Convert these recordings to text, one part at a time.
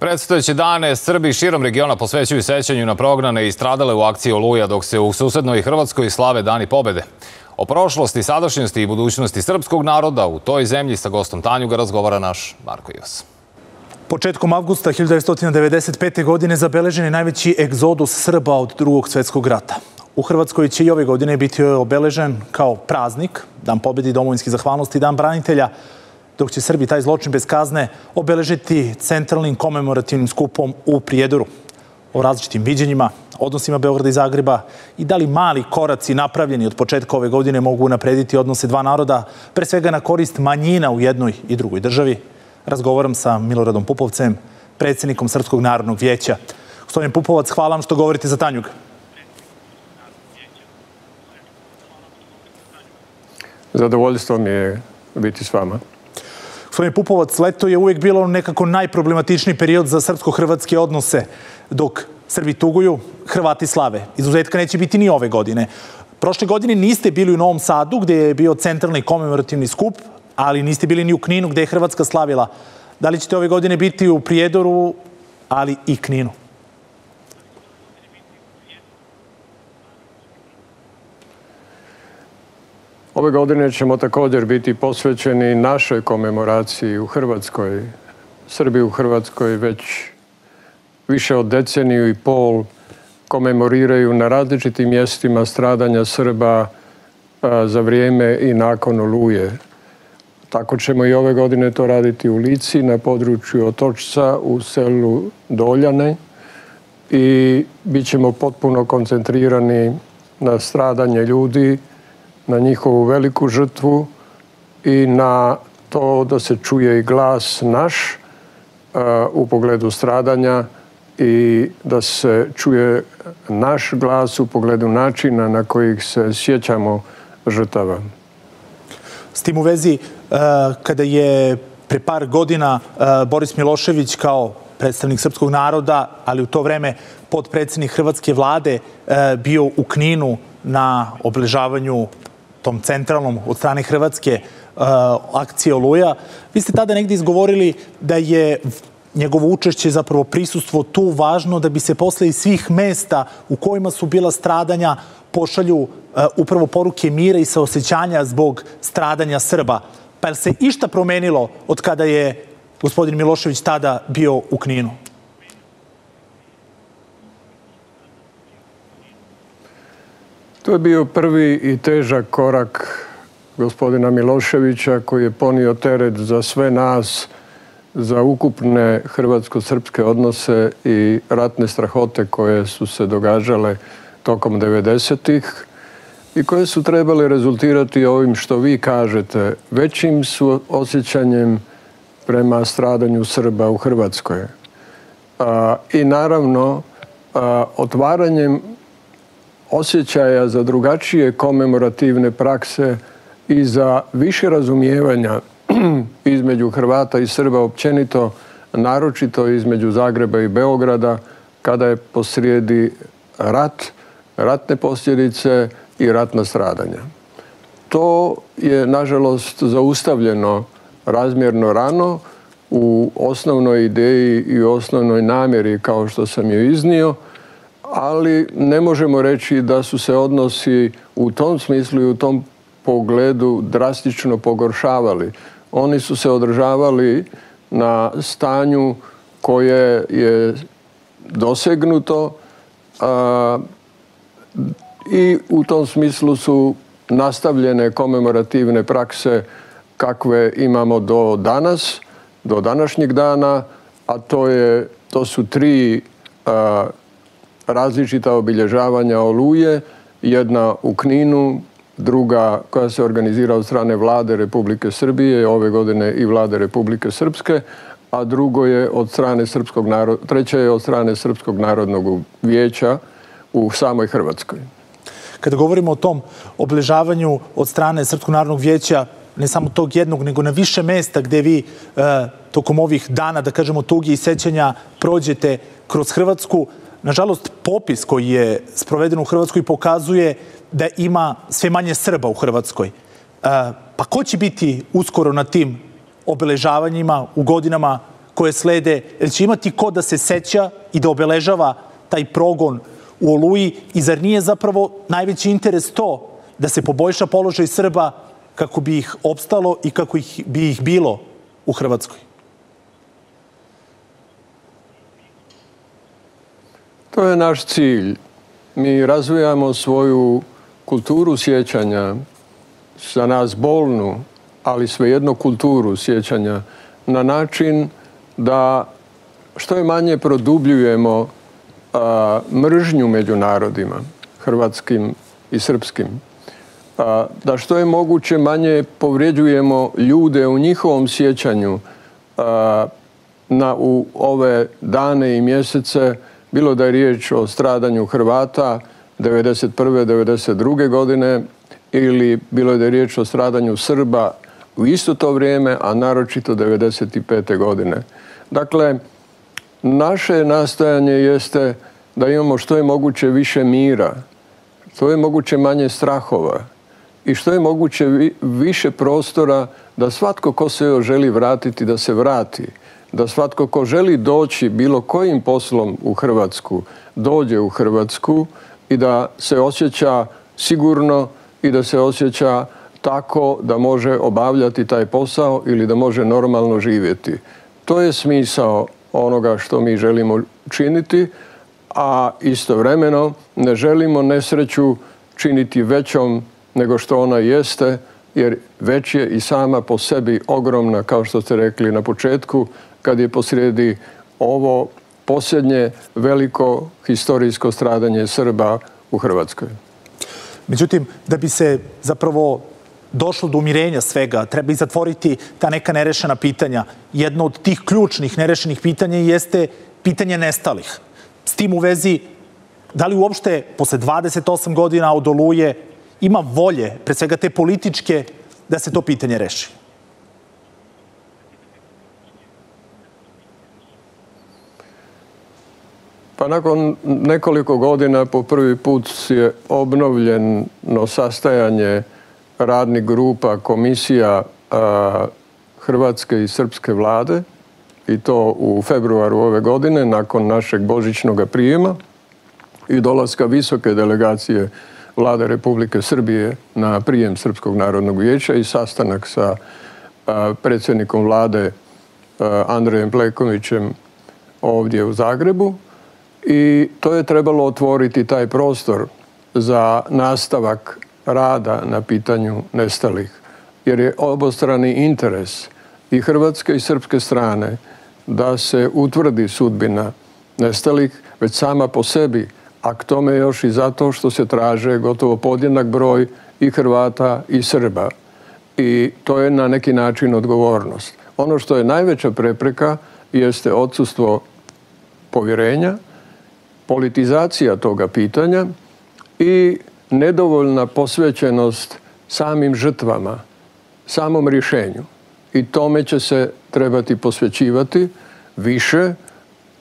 Predstojeće dane Srbi širom regiona posvećuju sećanju na prognane i stradale u akciji Oluja, dok se u susednoj Hrvatskoj slave dani pobede. O prošlosti, sadašnjosti i budućnosti srpskog naroda u toj zemlji sa gostom Tanjuga razgovara naš Marko Ivas. Početkom avgusta 1995. godine zabeležen je najveći egzodus Srba od drugog svetskog rata. U Hrvatskoj će i ove godine biti obeležen kao praznik, dan pobedi domovinske zahvalnosti dan branitelja, dok će Srbi taj zločin bez kazne obeležiti centralnim komemorativnim skupom u Prijedoru. O različitim viđenjima, odnosima Beograda i Zagreba i da li mali koraci napravljeni od početka ove godine mogu naprediti odnose dva naroda, pre svega na korist manjina u jednoj i drugoj državi. Razgovaram sa Miloradom Pupovcem, predsjednikom Srpskog narodnog vijeća. Gospodin Pupovac, hvala vam što govorite za Tanjug. Zadovoljstvo mi je biti s vama. Gospodin Pupovac, leto je uvijek bilo nekako najproblematičniji period za srpsko-hrvatske odnose, dok Srbi tuguju, Hrvati slave. Izuzetka neće biti ni ove godine. Prošle godine niste bili u Novom Sadu, gde je bio centralni komemorativni skup, ali niste bili ni u Kninu, gde je Hrvatska slavila. Da li ćete ove godine biti u Prijedoru, ali i Kninu? Ove godine ćemo također biti posvećeni našoj komemoraciji u Hrvatskoj. Srbi u Hrvatskoj već više od deceniju i pol komemoriraju na različitim mjestima stradanja Srba za vrijeme i nakon oluje. Tako ćemo i ove godine to raditi u Lici, na području Otočca, u selu Doljane i bit ćemo potpuno koncentrirani na stradanje ljudi na njihovu veliku žrtvu i na to da se čuje i glas naš u pogledu stradanja i da se čuje naš glas u pogledu načina na kojih se sjećamo žrtava. S tim u vezi, kada je pre par godina Boris Milošević kao predstavnik srpskog naroda, ali u to vreme podpredsednik Hrvatske vlade bio u Kninu na obležavanju tom centralnom od strane Hrvatske uh, akcije Oluja. Vi ste tada negdje izgovorili da je njegovo učešće, zapravo prisustvo tu važno da bi se posle iz svih mesta u kojima su bila stradanja pošalju uh, upravo poruke mira i saosećanja zbog stradanja Srba. Pa je se išta promenilo od kada je gospodin Milošević tada bio u Kninu? To je bio prvi i težak korak gospodina Miloševića koji je ponio teret za sve nas, za ukupne hrvatsko-srpske odnose i ratne strahote koje su se događale tokom 90-ih i koje su trebale rezultirati ovim što vi kažete, većim su osjećanjem prema stradanju Srba u Hrvatskoj. I naravno, otvaranjem osjećaja za drugačije komemorativne prakse i za više razumijevanja između Hrvata i Srba općenito, naročito između Zagreba i Beograda, kada je posrijedi rat, ratne posljedice i ratna stradanja. To je, nažalost, zaustavljeno razmjerno rano u osnovnoj ideji i osnovnoj namjeri, kao što sam je iznio, ali ne možemo reći da su se odnosi u tom smislu i u tom pogledu drastično pogoršavali. Oni su se održavali na stanju koje je dosegnuto i u tom smislu su nastavljene komemorativne prakse kakve imamo do danas, do današnjeg dana, a to, je, to su tri različita obilježavanja oluje, jedna u Kninu, druga koja se organizira od strane vlade Republike Srbije, ove godine i vlade Republike Srpske, a drugo je od strane srpskog naroda, treća je od strane Srpskog narodnog vijeća u samoj Hrvatskoj. Kada govorimo o tom obležavanju od strane Srpskog narodnog vijeća, ne samo tog jednog, nego na više mesta gde vi e, tokom ovih dana, da kažemo, tugi i sećanja prođete kroz Hrvatsku, Nažalost, popis koji je sproveden u Hrvatskoj pokazuje da ima sve manje Srba u Hrvatskoj. E, pa ko će biti uskoro na tim obeležavanjima u godinama koje slede, jer će imati ko da se seća i da obeležava taj progon u Oluji i zar nije zapravo najveći interes to da se poboljša položaj Srba kako bi ih opstalo i kako bi ih bilo u Hrvatskoj? To je naš cilj. Mi razvijamo svoju kulturu sjećanja, za nas bolnu, ali svejedno kulturu sjećanja, na način da što je manje produbljujemo mržnju među narodima, hrvatskim i srpskim. Da što je moguće manje povrijeđujemo ljude u njihovom sjećanju na, u ove dane i mjesece, bilo da je riječ o stradanju Hrvata 1991. 1992. godine ili bilo da je riječ o stradanju Srba u isto to vrijeme, a naročito 1995. godine. Dakle, naše nastojanje jeste da imamo što je moguće više mira, što je moguće manje strahova i što je moguće više prostora da svatko ko se još želi vratiti, da se vrati. Da svatko ko želi doći bilo kojim poslom u Hrvatsku, dođe u Hrvatsku i da se osjeća sigurno i da se osjeća tako da može obavljati taj posao ili da može normalno živjeti. To je smisao onoga što mi želimo činiti, a istovremeno ne želimo nesreću činiti većom nego što ona jeste, jer već je i sama po sebi ogromna, kao što ste rekli na početku, kad je posrijedi ovo posljednje veliko historijsko stradanje Srba u Hrvatskoj. Međutim, da bi se zapravo došlo do umirenja svega, treba i zatvoriti ta neka nerešena pitanja. Jedno od tih ključnih nerešenih pitanja jeste pitanje nestalih. S tim u vezi, da li uopšte posle 28 godina od Oluje ima volje, pre svega te političke, da se to pitanje reši? Pa nakon nekoliko godina po prvi put je obnovljeno sastajanje radnih grupa, komisija Hrvatske i Srpske vlade i to u februaru ove godine nakon našeg božićnog prijema i dolaska visoke delegacije vlade Republike Srbije na prijem Srpskog narodnog vijeća i sastanak sa predsjednikom vlade Andrejem Plekovićem ovdje u Zagrebu i to je trebalo otvoriti taj prostor za nastavak rada na pitanju nestalih. Jer je obostrani interes i hrvatske i srpske strane da se utvrdi sudbina nestalih već sama po sebi, a k tome još i zato što se traže gotovo podjednak broj i Hrvata i Srba. I to je na neki način odgovornost. Ono što je najveća prepreka jeste odsustvo povjerenja, politizacija toga pitanja i nedovoljna posvećenost samim žrtvama, samom rješenju. I tome će se trebati posvećivati više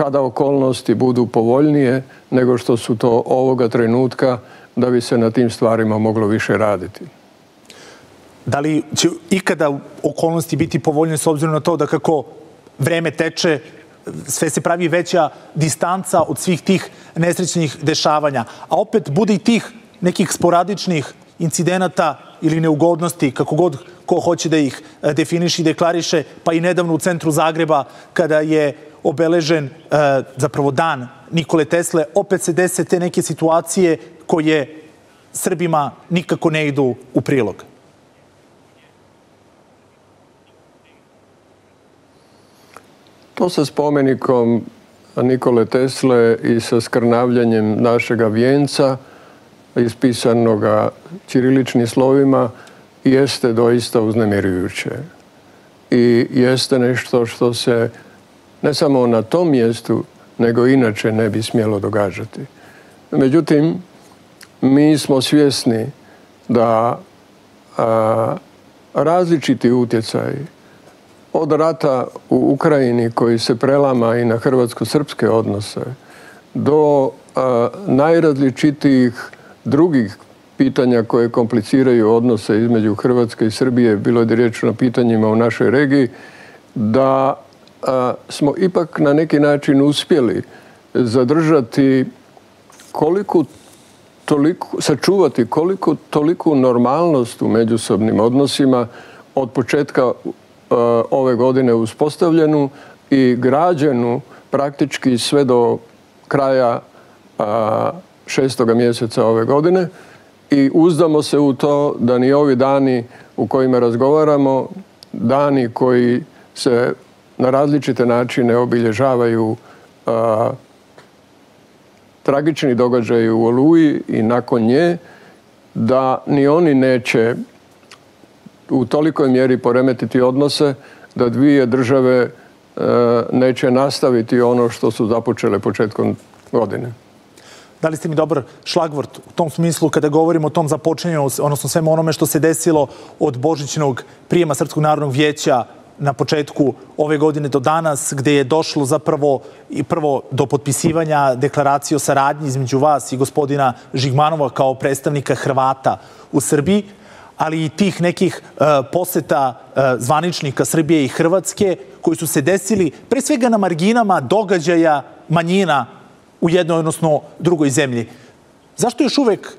kada okolnosti budu povoljnije nego što su to ovoga trenutka da bi se na tim stvarima moglo više raditi. Da li će ikada okolnosti biti povoljnije s obzirom na to da kako vreme teče, sve se pravi veća distanca od svih tih nesrećnih dešavanja. A opet bude i tih nekih sporadičnih incidenata ili neugodnosti, kako god ko hoće da ih definiši i deklariše, pa i nedavno u centru Zagreba kada je obeležen e, zapravo dan Nikole Tesle, opet se dese te neke situacije koje Srbima nikako ne idu u prilog. To sa spomenikom Nikole Tesle i sa skrnavljanjem našega vijenca – ispisanoga ćiriličnim slovima jeste doista uznemirujuće. I jeste nešto što se ne samo na tom mjestu, nego inače ne bi smjelo događati. Međutim, mi smo svjesni da a, različiti utjecaj od rata u Ukrajini koji se prelama i na hrvatsko-srpske odnose do a, najrazličitijih drugih pitanja koje kompliciraju odnose između Hrvatske i Srbije, bilo je riječ na pitanjima u našoj regiji, da smo ipak na neki način uspjeli zadržati koliko toliko, sačuvati koliko toliku normalnost u međusobnim odnosima od početka uh, ove godine uspostavljenu i građenu praktički sve do kraja uh, šestoga mjeseca ove godine. I uzdamo se u to da ni ovi dani u kojima razgovaramo, dani koji se na različite načine obilježavaju tragični događaj u Oluji i nakon nje, da ni oni neće u tolikoj mjeri poremetiti odnose da dvije države e, neće nastaviti ono što su započele početkom godine. Dali ste mi dobar šlagvort u tom smislu kada govorimo o tom započenju, odnosno svemu onome što se desilo od Božićnog prijema Srpskog narodnog vijeća na početku ove godine do danas, gde je došlo zapravo i prvo do potpisivanja deklaracije o saradnji između vas i gospodina Žigmanova kao predstavnika Hrvata u Srbiji, ali i tih nekih uh, poseta uh, zvaničnika Srbije i Hrvatske koji su se desili pre svega na marginama događaja manjina u jednoj, odnosno drugoj zemlji. Zašto još uvek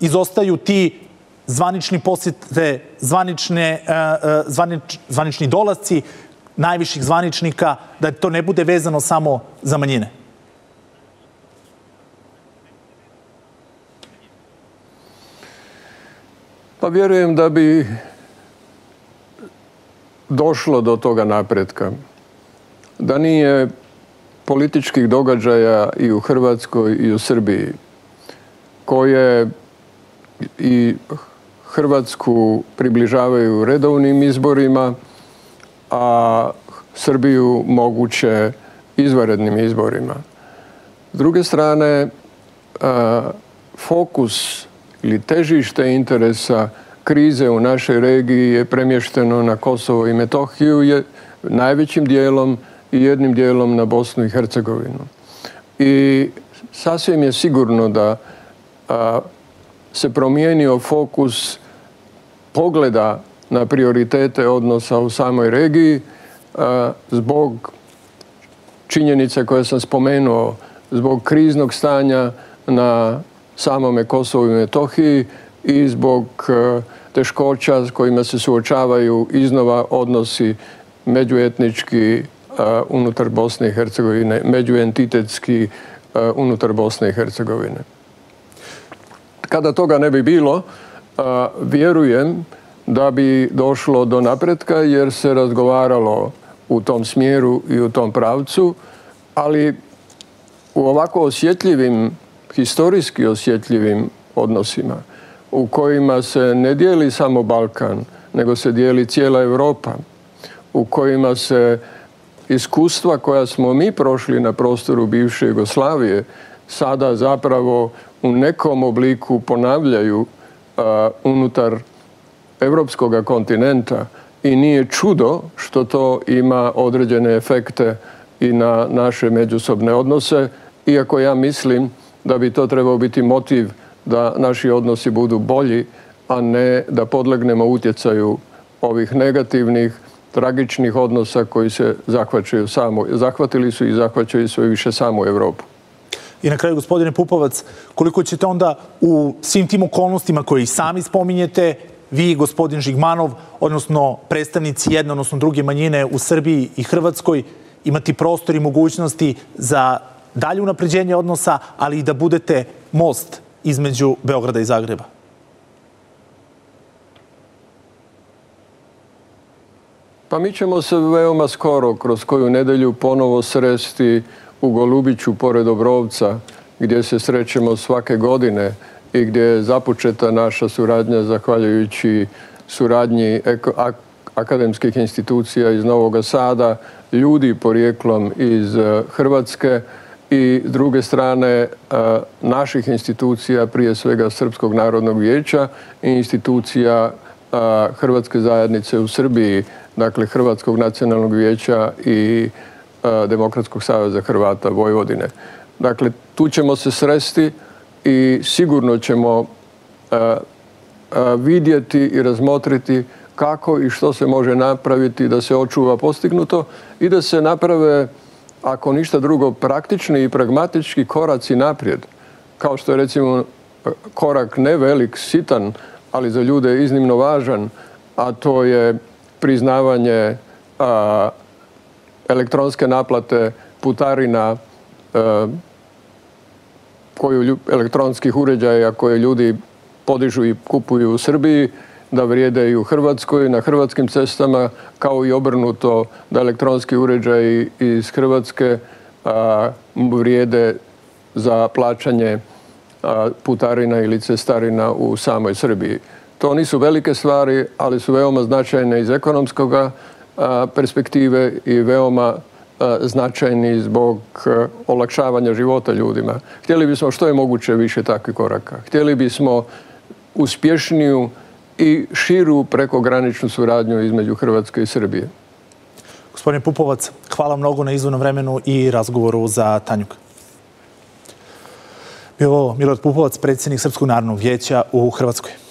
izostaju ti zvanični posjete, zvanične, e, e, zvanič, zvanični dolasci najviših zvaničnika, da to ne bude vezano samo za manjine? Pa vjerujem da bi došlo do toga napretka. Da nije političkih događaja i u Hrvatskoj i u Srbiji koje i Hrvatsku približavaju redovnim izborima, a Srbiju moguće izvarednim izborima. S druge strane, fokus ili težište interesa krize u našoj regiji je premješteno na Kosovo i Metohiju najvećim dijelom i jednim dijelom na Bosnu i Hercegovinu. I sasvim je sigurno da se promijenio fokus pogleda na prioritete odnosa u samoj regiji zbog činjenice koje sam spomenuo, zbog kriznog stanja na samome Kosovu i Metohiji i zbog teškoća s kojima se suočavaju iznova odnosi međuetnički unutar Bosne i Hercegovine, međuentitetski unutar Bosne i Hercegovine. Kada toga ne bi bilo, vjerujem da bi došlo do napretka jer se razgovaralo u tom smjeru i u tom pravcu, ali u ovako osjetljivim, historijski osjetljivim odnosima u kojima se ne dijeli samo Balkan, nego se dijeli cijela Europa, u kojima se iskustva koja smo mi prošli na prostoru bivše Jugoslavije sada zapravo u nekom obliku ponavljaju unutar evropskog kontinenta i nije čudo što to ima određene efekte i na naše međusobne odnose, iako ja mislim da bi to trebao biti motiv da naši odnosi budu bolji, a ne da podlegnemo utjecaju ovih negativnih, tragičnih odnosa koji se zahvaćaju samo, zahvatili su i zahvaćaju sve više samu Evropu. I na kraju, gospodine Pupovac, koliko ćete onda u svim tim okolnostima koje i sami spominjete, vi, gospodin Žigmanov, odnosno predstavnici jedne, odnosno druge manjine u Srbiji i Hrvatskoj, imati prostor i mogućnosti za dalje unapređenje odnosa, ali i da budete most između Beograda i Zagreba? Pa mi ćemo se veoma skoro, kroz koju nedelju, ponovo sresti u Golubiću pored Obrovca gdje se srećemo svake godine i gdje je započeta naša suradnja zahvaljujući suradnji akademskih institucija iz Novog Sada, ljudi porijeklom iz e, Hrvatske i s druge strane e, naših institucija, prije svega Srpskog narodnog vijeća i institucija e, Hrvatske zajednice u Srbiji, dakle Hrvatskog nacionalnog vijeća i Demokratskog saveza Hrvata Vojvodine. Dakle, tu ćemo se sresti i sigurno ćemo vidjeti i razmotriti kako i što se može napraviti da se očuva postignuto i da se naprave, ako ništa drugo, praktični i pragmatički koraci naprijed. Kao što je recimo korak ne velik, sitan, ali za ljude iznimno važan, a to je priznavanje elektronske naplate putarina a, koju elektronskih uređaja koje ljudi podižu i kupuju u Srbiji, da vrijede i u Hrvatskoj, na hrvatskim cestama, kao i obrnuto da elektronski uređaji iz Hrvatske a, vrijede za plaćanje a, putarina ili cestarina u samoj Srbiji. To nisu velike stvari, ali su veoma značajne iz ekonomskog perspektive i veoma značajni zbog olakšavanja života ljudima. Htjeli bismo što je moguće više takvih koraka. Htjeli bismo uspješniju i širu prekograničnu suradnju između Hrvatske i Srbije. Gospodin Pupovac, hvala mnogo na izvornom vremenu i razgovoru za Tanjuk. Bio ovo Milorad Pupovac, predsjednik Srpskog narodnog vijeća u Hrvatskoj.